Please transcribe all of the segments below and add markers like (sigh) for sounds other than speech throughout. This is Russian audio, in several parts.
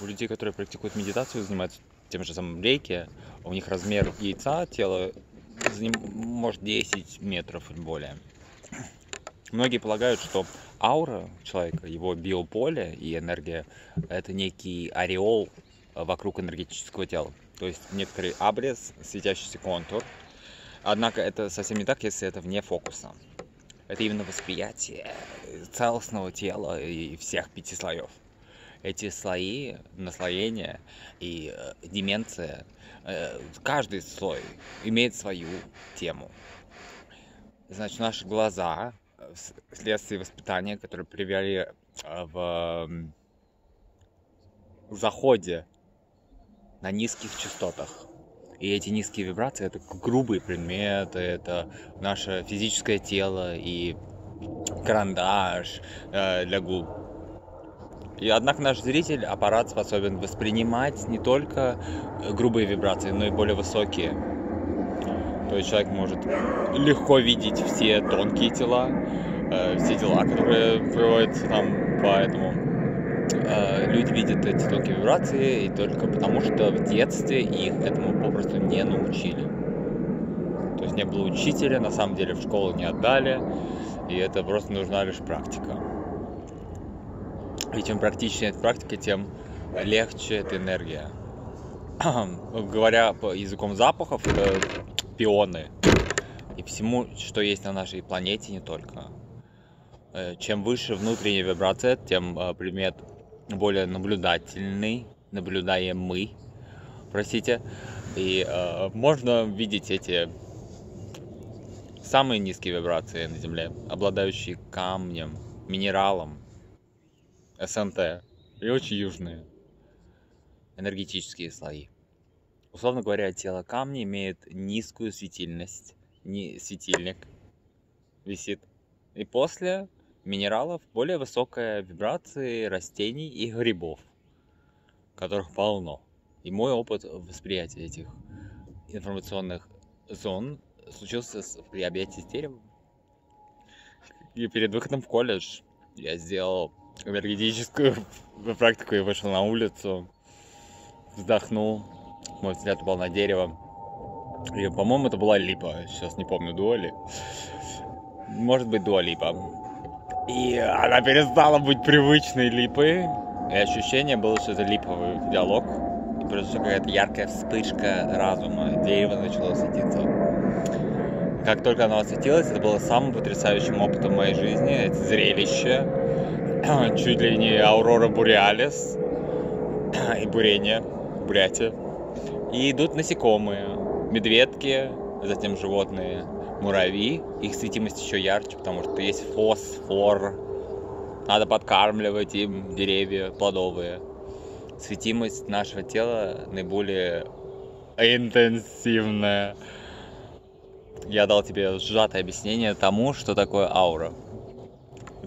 У людей, которые практикуют медитацию, занимаются тем же самым рейки, у них размер яйца тела может 10 метров и более. Многие полагают, что аура человека, его биополе и энергия – это некий ореол вокруг энергетического тела. То есть некоторый обрез, светящийся контур. Однако это совсем не так, если это вне фокуса. Это именно восприятие целостного тела и всех пяти слоев. Эти слои, наслоения и э, деменция, э, каждый слой имеет свою тему. Значит, наши глаза вследствие воспитания, которые привели э, в заходе на низких частотах. И эти низкие вибрации это грубые предметы, это наше физическое тело и карандаш э, для губ. И однако наш зритель, аппарат способен воспринимать не только грубые вибрации, но и более высокие. То есть человек может легко видеть все тонкие тела, э, все дела, которые проводятся там, поэтому э, люди видят эти тонкие вибрации и только потому, что в детстве их этому попросту не научили. То есть не было учителя, на самом деле в школу не отдали, и это просто нужна лишь практика. И чем практичнее эта практика, тем легче эта энергия. (clears throat) Говоря по языком запахов, это пионы и всему, что есть на нашей планете, не только. Э, чем выше внутренняя вибрация, тем э, предмет более наблюдательный, наблюдаемый, простите. И э, можно видеть эти самые низкие вибрации на Земле, обладающие камнем, минералом, СНТ и очень южные энергетические слои. Условно говоря, тело камня имеет низкую светильность, не светильник висит. И после минералов более высокая вибрация растений и грибов, которых полно. И мой опыт восприятия этих информационных зон случился при объятии с деревом. И перед выходом в колледж я сделал энергетическую (laughs) практику и вышел на улицу, вздохнул, мой взгляд упал на дерево. И, по-моему, это была липа. Сейчас не помню, дуали. Может быть, дуалипа. И она перестала быть привычной липой. И ощущение было, что это липовый диалог. И произошла какая-то яркая вспышка разума. Дерево начало светиться. Как только оно осветилось, это было самым потрясающим опытом моей жизни. Это зрелище. (clears throat) Чуть ли не Аурора Буреалис. (clears throat) И бурение. Бурятия. И идут насекомые, медведки, затем животные, муравьи. Их светимость еще ярче, потому что есть фосфор. Надо подкармливать им деревья плодовые. Светимость нашего тела наиболее интенсивная. Я дал тебе сжатое объяснение тому, что такое аура.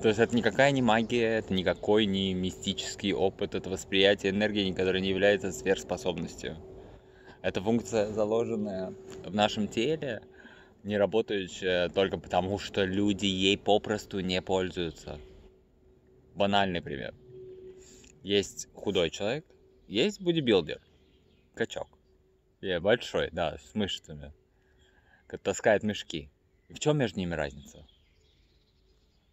То есть это никакая не магия, это никакой не мистический опыт, это восприятие энергии, которое не является сверхспособностью. Это функция, заложенная в нашем теле, не работающая только потому, что люди ей попросту не пользуются. Банальный пример. Есть худой человек, есть бодибилдер, качок. И большой, да, с мышцами. Таскает мешки. И в чем между ними разница?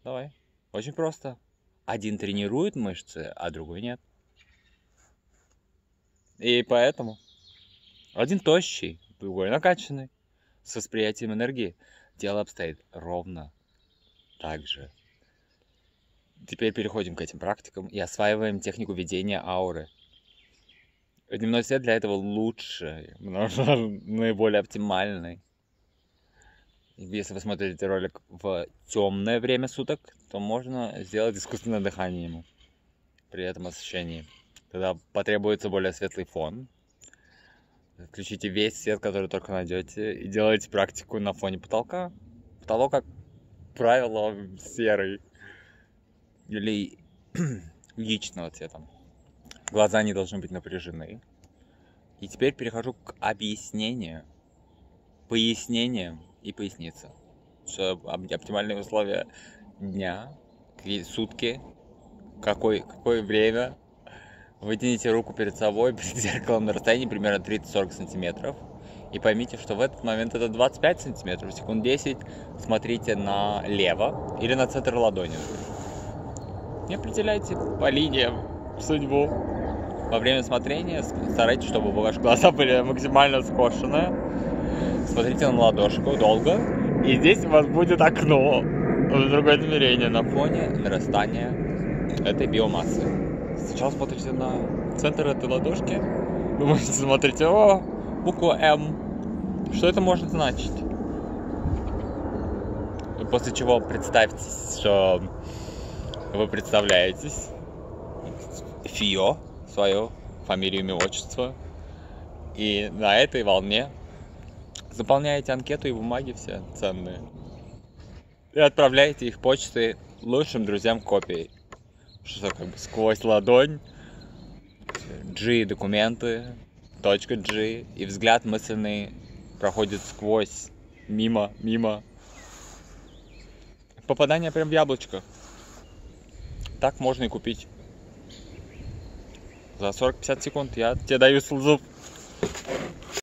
Давай. Очень просто. Один тренирует мышцы, а другой нет. И поэтому один тощий, другой накачанный. С восприятием энергии дело обстоит ровно так же. Теперь переходим к этим практикам и осваиваем технику ведения ауры. Дневной свет для этого лучше, (laughs) наиболее оптимальный. Если вы смотрите ролик в темное время суток, то можно сделать искусственное дыхание ему при этом освещении. Тогда потребуется более светлый фон, Включите весь свет, который только найдете, и делайте практику на фоне потолка. Потолок, как правило, серый или (clears throat) яичного цвета. Глаза не должны быть напряжены. И теперь перехожу к объяснению, пояснениям и пояснице. Что оптимальные условия дня, сутки, какое, какое время, Вытяните руку перед собой, (laughs) перед зеркалом на расстоянии примерно 30-40 сантиметров. И поймите, что в этот момент это 25 сантиметров, секунд 10 смотрите налево или на центр ладони. Не определяйте по линиям судьбу. Во время смотрения старайтесь, чтобы ваши глаза были максимально скошены. Смотрите на ладошку долго. И здесь у вас будет окно в другое измерение на фоне нарастания этой биомассы. Сначала смотрите на центр этой ладошки. Думаете, смотрите, о, буква М. Что это может значить? После чего представьте, что вы представляетесь ФИО, свое фамилию, имя, отчество. И на этой волне заполняете анкету и бумаги все ценные. И отправляете их почтой лучшим друзьям копией. Что как бы сквозь ладонь, G документы, точка G, и взгляд мысленный проходит сквозь, мимо, мимо. Попадание прям в яблочко. Так можно и купить. За 40-50 секунд я тебе даю зуб.